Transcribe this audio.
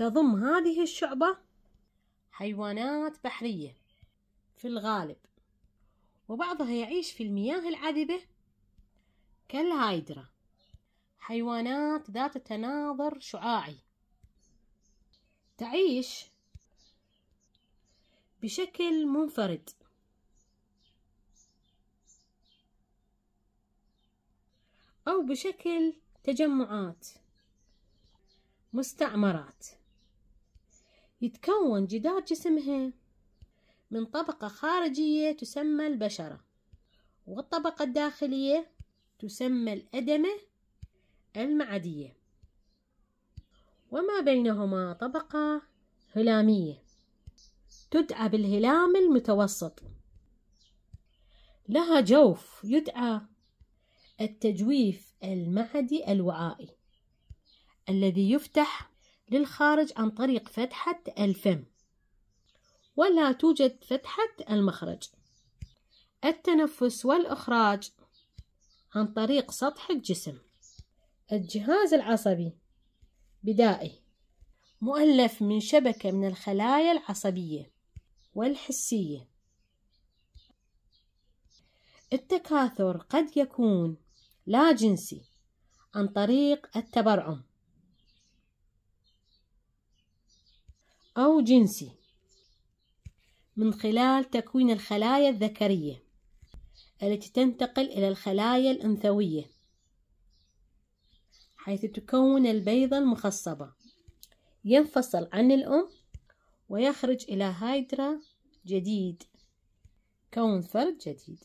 تضم هذه الشعبة حيوانات بحرية في الغالب وبعضها يعيش في المياه العذبة كالهايدرا حيوانات ذات تناظر شعاعي تعيش بشكل منفرد. أو بشكل تجمعات مستعمرات. يتكون جدار جسمها من طبقة خارجية تسمى البشرة والطبقة الداخلية تسمى الأدمة المعدية. وما بينهما طبقة هلامية تدعى بالهلام المتوسط. لها جوف يدعى التجويف المعدي الوعائي الذي يفتح للخارج عن طريق فتحة الفم ولا توجد فتحة المخرج. التنفس والإخراج عن طريق سطح الجسم. الجهاز العصبي بدائي مؤلف من شبكة من الخلايا العصبية والحسية. التكاثر قد يكون لا جنسي عن طريق التبرعم. أو جنسي. من خلال تكوين الخلايا الذكرية التي تنتقل إلى الخلايا الأنثوية حيث تكون البيضة المخصبة. ينفصل عن الأم ويخرج إلى هايدرا جديد كون فرد جديد.